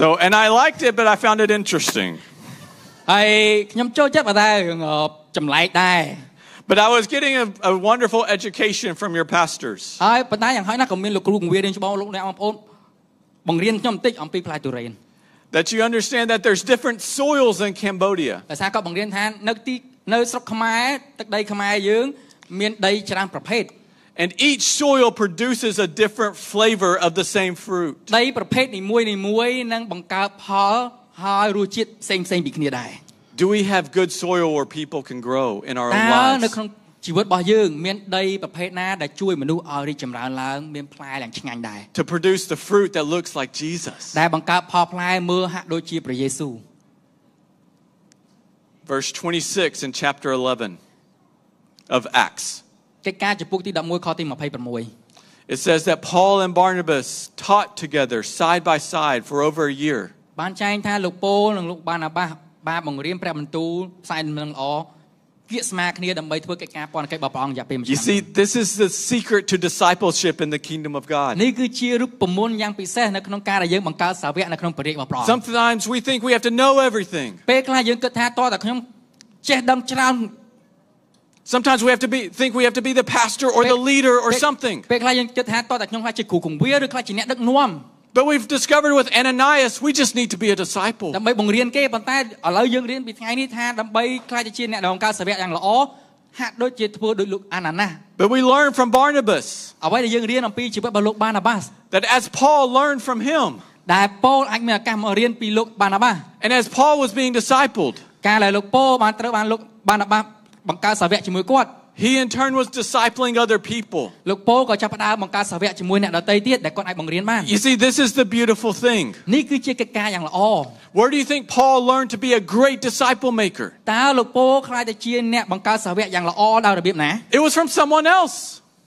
So, and I liked it, but I found it interesting. ហើយខ្ញុំចូលចិត្តប៉ុន្តែរឿងអឺចម្លែកដែរ But I was getting a, a wonderful education from your pastors. ហើយប៉ុន្តែយ៉ាងហោចណាស់ក៏មានលោកគ្រូបង្រៀនរៀនច្បងលោកអ្នកបងប្អូនបង្រៀនខ្ញុំបន្តិចអំពីផ្លែទុរេន That you understand that there's different soils in Cambodia. ដោយសារគាត់បង្រៀនថានៅទី នៅស្រុកខ្មែរទឹកដីខ្មែរយើង មានដីច្រើនប្រភេទ And each soil produces a different flavor of the same fruit. ដីប្រភេទនីមួយនីមួយនឹងបង្កើតផលហើយរសជាតិផ្សេងផ្សេងពីគ្នាដែរ Do we have good soil where people can grow in our តើ own នៅ lives? ក្នុងជីវិតរបស់យើងមានដីប្រភេទណាដែលជួយមនុស្សឲ្យរីកចម្រើនឡើងមានផ្លែឡើងឆ្ងាញ់ដែរ To produce the fruit that looks like Jesus. ដែលបង្កើតផលផ្លែមើលហាក់ដូចជាព្រះយេស៊ូវ Verse 26 in chapter 11 of Acts. កិច្ចការចំពុកទី11ខទី26 It says that Paul and Barnabas taught together side by side for over a year. បានចែងថាលោកពូលនិងលោកបានអាបាសបានបង្រៀនព្រះបន្ទូលផ្សាយដំណឹងល្អ គៀកស្មាគ្នាដើម្បីធ្វើកិច្ចការពន្ធកិច្ចរបស់ព្រះអង្គរយៈពេលមួយ You ឆ្នាំ see, this is the secret to discipleship in the kingdom of God. នេះគឺជារូបមន្តយ៉ាងពិសេសនៅក្នុងការដែលយើងបង្កើតសាវកនៅក្នុងព្រះរាជរបស់ព្រះអង្គ Sometimes we think we have to know everything. ពេលខ្លះយើងគិតថាតើតែខ្ញុំចេះដឹងច្រើន Sometimes we have to be think we have to be the pastor or the leader or ពេល something. ពេលខ្លះយើងគិតថាតើតែខ្ញុំខ្លះជាគ្រូគង្វាលឬខ្លះជាអ្នកដឹកនាំ But we've discovered with Ananias, we just need to be a disciple. ដើម្បីបង្រៀនគេប៉ុន្តែឥឡូវយើងរៀនពីថ្ងៃនេះថាដើម្បីខ្លះជាអ្នកដែលបង្កើតសាវកយ៉ាងល្អហាក់ដូចជាធ្វើដូចលោកអាណាណា But we learn from Barnabas អ្វីដែលយើងរៀនអំពីជីវិតរបស់លោកបាណាបាស that as Paul learned from him, ដែលប៉ូលអាចមានឱកាសមករៀនពីលោកបាណាបាស and as Paul was being discipled, ការដែលលោកប៉ូលបានត្រូវបានលោកបាណាបាសបង្កើតសាវកជាមួយគាត់ he in turn was discipling other people. លោកប៉ូលក៏ចាប់ផ្ដើមបង្កើតសាវកជាមួយអ្នកដទៃទៀតដែលគាត់អាចបង្រៀនបាន You see, this is the beautiful thing. នេះគឺជាកិច្ចការយ៉ាងល្អ Where do you think Paul learned to be a great disciple maker? តើលោកប៉ូលខ្លាចទៅជាអ្នកបង្កើតសាវកយ៉ាងល្អដោយរបៀបណា It was from someone else.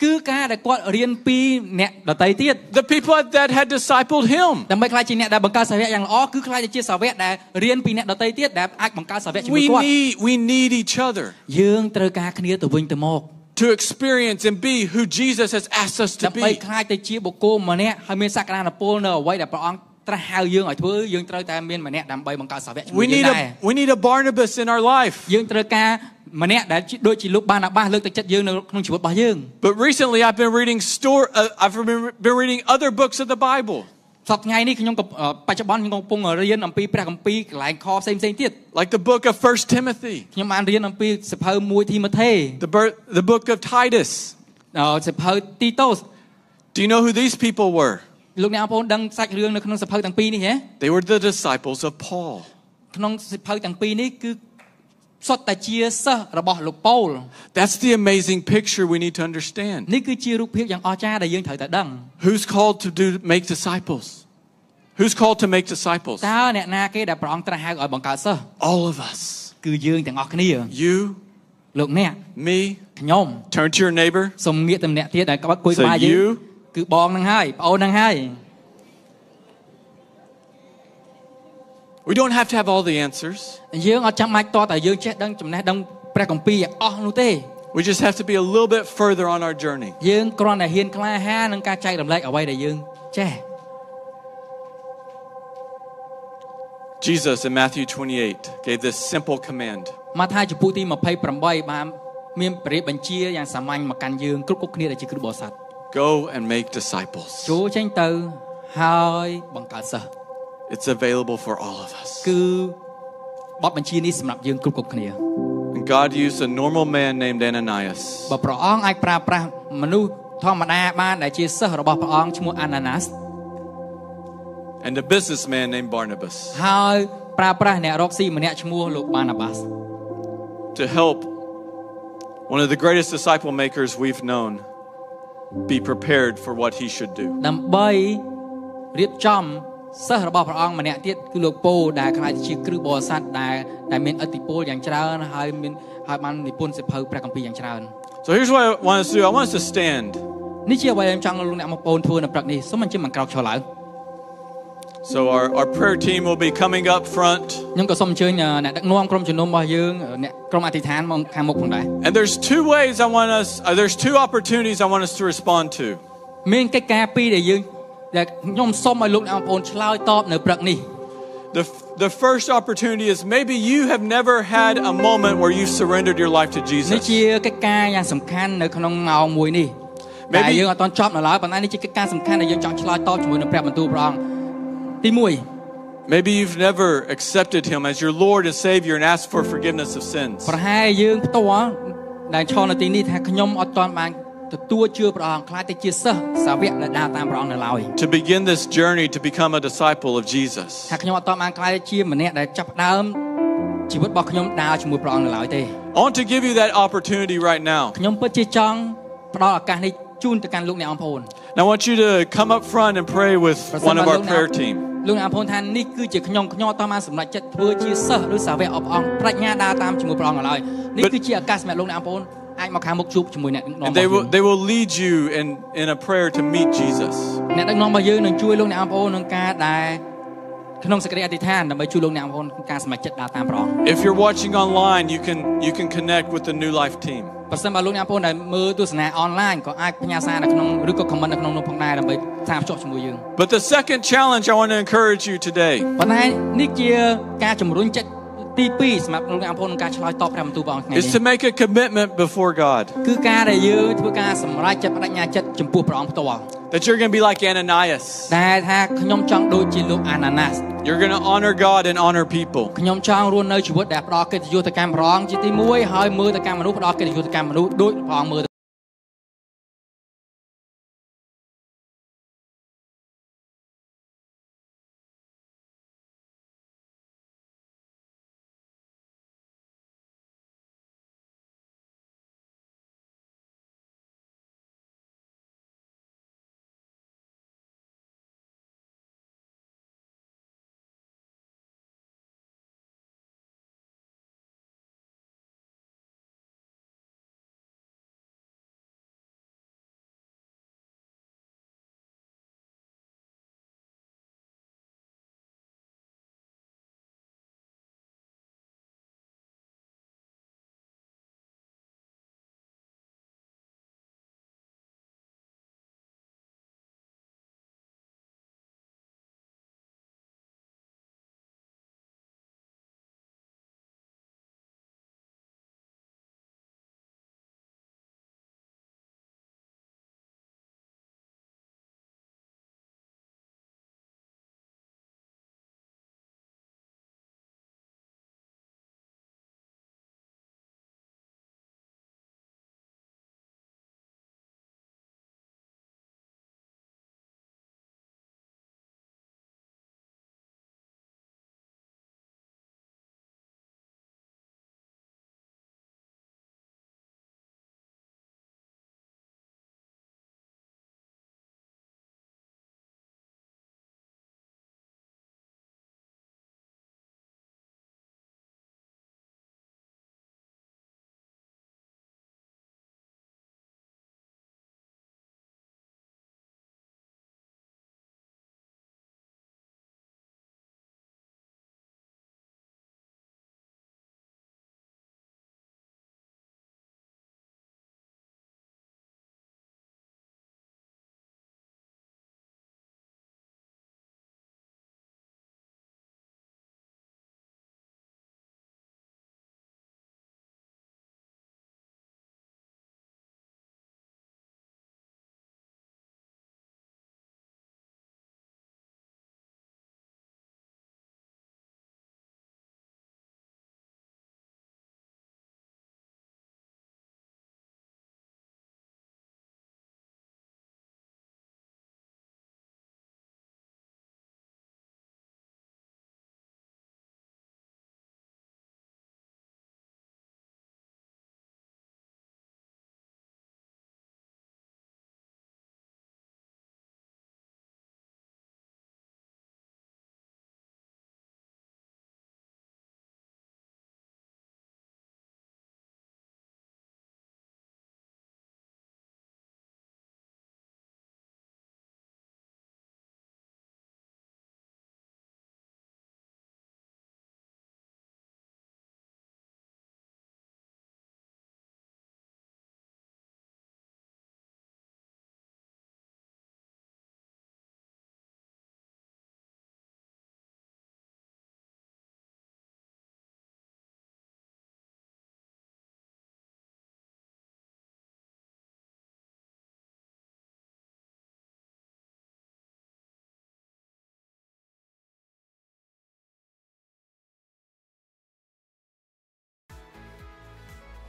គឺការដែលគាត់រៀនពីអ្នកដទៃទៀត The people that had discipled him. ដើម្បីខ្លាចជាអ្នកដែលបង្កើតសាវកយ៉ាងល្អគឺខ្លាចទៅជាសាវកដែលរៀនពីអ្នកដទៃទៀតដែលអាចបង្កើតសាវកជាមួយ We គាត់ need we need each other យើងត្រូវការគ្នាទៅវិញទៅមក to experience and be who Jesus has asked us to ដើម្បី be. ខ្លាចទៅជាបុគ្គលម្នាក់ហើយមានសក្តានុពលនៅអ្វីដែលព្រះអង្គត្រាស់ហៅយើងឲ្យធ្វើយើងត្រូវតែមានម្នាក់ដើម្បីបង្កើតសាវកជាមួយ We យើង need ដែរ a we need a Barnabas in our life. យើងត្រូវការ ម្នាក់ដែលជាដូចជាលោកបាណាបាសលើកទឹកចិត្តយើងនៅក្នុងជីវិតរបស់យើង But recently I've been reading store uh, I've been, been reading other books of the Bible. សប្តាហ៍ថ្ងៃនេះខ្ញុំក៏អឺបច្ចុប្បន្នខ្ញុំកំពុងរៀនអំពីព្រះគម្ពីរកន្លែងខផ្សេងផ្សេងៗទៀត Like the book of First Timothy, ខ្ញុំបានរៀនអំពីសភៅមួយធីម៉ូថេ the bir- the book of Titus. អឺសភៅទីតូស Do you know who these people were? លោកអ្នកបងប្អូនដឹងសាច់រឿងនៅក្នុងសភៅទាំងពីរនេះហ៎ They were the disciples of Paul. ក្នុងសភៅទាំងពីរនេះគឺ សុទ្ធតែជាសិស្សរបស់លោកប៉ូល That's the amazing picture we need to understand. នេះគឺជារូបភាពយ៉ាងអស្ចារ្យដែលយើងត្រូវតែដឹង Who's called to do make disciples? Who's called to make disciples? តើអ្នកណាគេដែលព្រះអង្គត្រាស់ហៅឲ្យបង្កើតសិស្ស All of us. គឺយើងទាំងអស់គ្នា You, លោកអ្នក me. ខ្ញុំ Turn to your neighbor. សូមងាកទៅម្នាក់ទៀតដែលក្បត់គួយ So ក្បាលយើង you គឺបងនឹងហើយប្អូននឹងហើយ We don't have to have all the answers. យើងអត់ចាំបាច់តតែយើងចេះដឹងចំណេះដឹងព្រះគម្ពីរទាំងអស់នោះទេ We just have to be a little bit further on our journey. យើងគ្រាន់តែហ៊ានក្លាហាននឹងការចែករំលែកអ្វីដែលយើងចេះ Jesus in Matthew 28 gave this simple command មកថាចំពោះទី28បានមានព្រះរាជបញ្ជាយ៉ាងសាមញ្ញមកកាន់យើងគ្រប់គ្រប់គ្នាដែលជាគ្រូបរិស័ទ Go and make disciples. ចូលចេញទៅហើយបង្កើតសិស្ស It's available for all of us. គឺបទបញ្ជានេះសម្រាប់យើងគ្រប់គ្រប់គ្នា And God used a normal man named Ananias បើព្រះអង្គអាចប្រើប្រាស់មនុស្សធម្មតាបានដែលជាសិស្សរបស់ព្រះអង្គឈ្មោះអាណាណាស and a businessman named Barnabas ហើយប្រើប្រាស់អ្នករកស៊ីម្នាក់ឈ្មោះលោកបាណាបាស to help one of the greatest disciple makers we've known be prepared for what he should do. ដើម្បីរៀបចំ សិស្សរបស់ព្រះអង្គម្នាក់ទៀតគឺលោកពោដែលខ្លាចជាគ្រឹះបរិស័ទដែលដែលមានឥទ្ធិពលយ៉ាងច្រើនហើយមានហើយបាននិពន្ធសិភៅព្រះគម្ពីរយ៉ាងច្រើន So here's what I want us to do. I want us to stand នេះជាអ្វីដែលខ្ញុំចង់ឲ្យលោកអ្នកមកបងប្អូនធ្វើនៅព្រឹកនេះសូមអញ្ជើញមកក្រោកឈរឡើង So our, our prayer team will be coming up front. ខ្ញុំក៏សូមអញ្ជើញអឺអ្នកដឹកនាំក្រុមជំនុំរបស់យើងអឺអ្នកក្រុមអធិដ្ឋានមកខាងមុខផងដែរ And there's two ways I want us, uh, there's two opportunities I want us to respond to. មានកិច្ចការពីរដែលយើង ដែលខ្ញុំសូមឲ្យលោកអ្នកបងប្អូនឆ្លើយតបនៅព្រឹកនេះ The, the first opportunity is maybe you have never had a moment where you surrendered your life to នេះ Jesus. ជាកិច្ចការយ៉ាងសំខាន់នៅក្នុងម៉ោងមួយនេះ Maybe- តែយើងអត់ទាន់ចប់នៅឡើយប៉ុន្តែនេះជាកិច្ចការសំខាន់ដែលយើងចង់ឆ្លើយតបជាមួយនឹងព្រះបន្ទូលព្រះអង្គទី1 Maybe you've never accepted Him as your Lord and Savior and asked for forgiveness of sins. ប្រហែលយើងផ្ទាល់ដែលឈរនៅទីនេះថាខ្ញុំអត់ទាន់បាន ទទួលជឿព្រះអង្គខ្លាចតែជាសិស្សសាវកដែលដើរតាមព្រះអង្គនៅឡើយ To begin this journey to become a disciple of Jesus. ថាខ្ញុំអត់ទាន់បានខ្លាចជាម្នាក់ដែលចាប់ផ្ដើមជីវិតរបស់ខ្ញុំដើរជាមួយព្រះអង្គនៅឡើយទេ I want to give you that opportunity right now. ខ្ញុំពិតជាចង់ផ្ដល់ឱកាសនេះជូនទៅកាន់លោកអ្នកអង្គប្អូន And I want you to come up front and pray with ប្រសិន one of បើ our លោកអ្នក prayer team. លោកអ្នកអង្គប្អូនថានេះគឺជាខ្ញុំខ្ញុំអត់ទាន់បានសម្រេចចិត្តធ្វើជាសិស្សឬសាវកអបអរប្រាជ្ញាដើរតាមជាមួយព្រះអង្គនៅឡើយនេះគឺជាឱកាសសម្រាប់លោកអ្នកអង្គប្អូន អាចមកខាងមុខជួបជាមួយអ្នកដឹកនាំ And របស់ they យើ will, ង they will lead you in, in a prayer to meet Jesus. អ្នកដឹកនាំរបស់យើងនឹងជួយលោកអ្នកអង្គប្អូនក្នុងការដែលក្នុងសេចក្តីអធិដ្ឋានដើម្បីជួយលោកអ្នកអង្គប្អូនក្នុងការសម្រេចចិត្តដើរតាមព្រះអង្គ If you're watching online, you can, you can connect with the New Life team. ប្រសិនបើលោកអ្នកអង្គប្អូនដែលមើលទស្សនាអនឡាញក៏អាចផ្ញើសារនៅក្នុងឬក៏ comment នៅក្នុងនោះផងដែរដើម្បីផ្សារភ្ជាប់ជាមួយយើង But the second challenge I want to encourage you today ប៉ុន្តែនេះជាការជំរុញចិត្ត ទី2សម្រាប់លោកអ្នកអង្គប្អូនក្នុងការឆ្លើយតបព្រះបន្ទូលព្រះអង្គថ្ងៃ is នេះ to make a commitment before God គឺការដែលយើងធ្វើការសម្រេចចិត្តបដិញ្ញាចិត្តចំពោះព្រះអង្គផ្ទាល់ that you're going to be like Ananias. ដែលថាខ្ញុំចង់ដូចជាលោកអាណាណាស You're going to honor God and honor people. ខ្ញុំចង់រស់នៅជីវិតដែលផ្ដល់កិត្តិយសទៅកាន់ព្រះអង្គជាទី1ហើយមើលទៅកាន់មនុស្សផ្ដល់កិត្តិយសទៅកាន់មនុស្សដូចព្រះអង្គមើល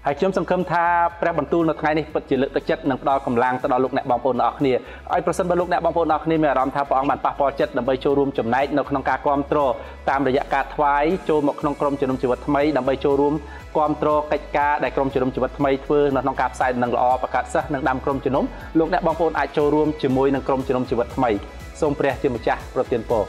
ហើយខ្ញុំសង្ឃឹមថាព្រះបន្ទូលនៅថ្ងៃនេះពិតជាលើកទឹកចិត្តនិងផ្ដល់កម្លាំងទៅដល់លោកអ្នកបងប្អូនទាំងអស់គ្នាឲ្យប្រសិនបើលោកអ្នកបងប្អូនទាំងអស់គ្នាមានអារម្មណ៍ថាព្រះអង្គបានប៉ះពាល់ចិត្តដើម្បីចូលរួមចំណែកនៅក្នុងការគ្រប់គ្រងតាមរយៈការថ្វាយចូលមកក្នុងក្រុមជំនុំជីវិតថ្មីដើម្បីចូលរួមគ្រប់គ្រងកិច្ចការដែលក្រុមជំនុំជីវិតថ្មីធ្វើនៅក្នុងការផ្សាយដំណឹងល្អប្រកាសសិស្សនិងដាំក្រុមជំនុំលោកអ្នកបងប្អូនអាចចូលរួមជាមួយនឹងក្រុមជំនុំជីវិតថ្មីសូមព្រះជាម្ចាស់ប្រទានពរ